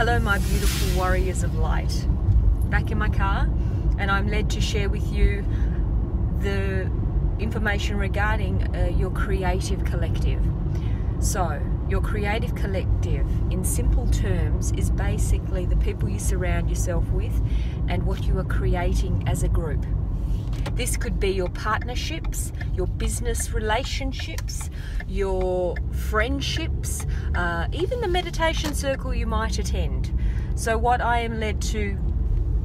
Hello, my beautiful warriors of light. Back in my car, and I'm led to share with you the information regarding uh, your creative collective. So, your creative collective, in simple terms, is basically the people you surround yourself with and what you are creating as a group. This could be your partnerships, your business relationships, your friendships, uh, even the meditation circle you might attend. So, what I am led to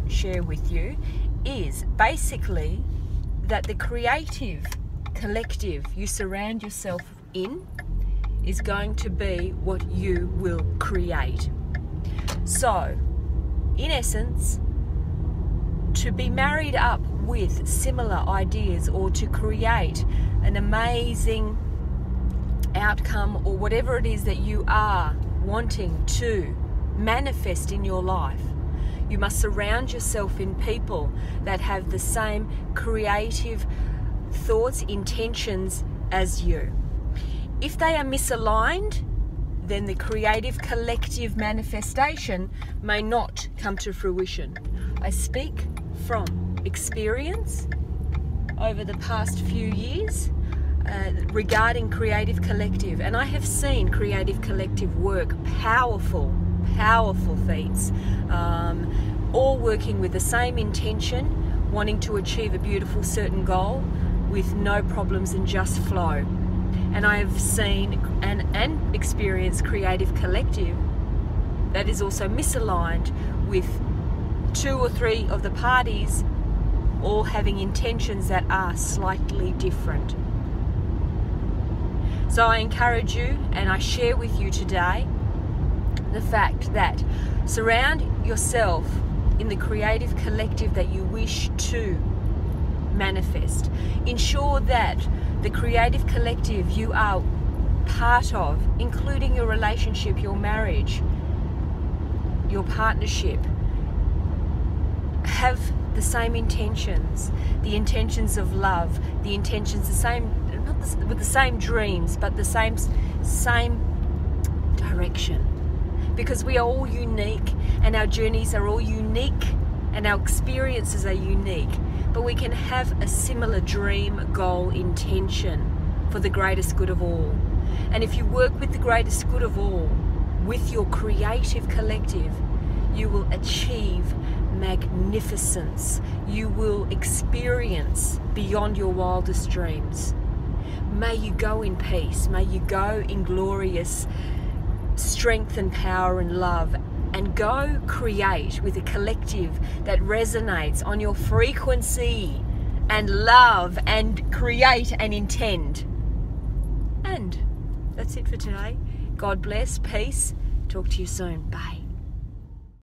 share with you is basically that the creative collective you surround yourself in is going to be what you will create. So, in essence, to be married up with similar ideas or to create an amazing outcome or whatever it is that you are wanting to manifest in your life, you must surround yourself in people that have the same creative thoughts, intentions as you. If they are misaligned, then the creative collective manifestation may not come to fruition. I speak from experience over the past few years uh, regarding Creative Collective, and I have seen Creative Collective work powerful, powerful feats, um, all working with the same intention, wanting to achieve a beautiful certain goal with no problems and just flow. And I have seen and, and experienced Creative Collective that is also misaligned with two or three of the parties all having intentions that are slightly different. So I encourage you and I share with you today the fact that surround yourself in the creative collective that you wish to manifest. Ensure that the creative collective you are part of, including your relationship, your marriage, your partnership, have the same intentions, the intentions of love, the intentions the same, not the, with the same dreams, but the same same direction. Because we are all unique, and our journeys are all unique, and our experiences are unique but we can have a similar dream, goal, intention for the greatest good of all. And if you work with the greatest good of all, with your creative collective, you will achieve magnificence. You will experience beyond your wildest dreams. May you go in peace. May you go in glorious strength and power and love and go create with a collective that resonates on your frequency and love and create and intend. And that's it for today. God bless, peace. Talk to you soon. Bye.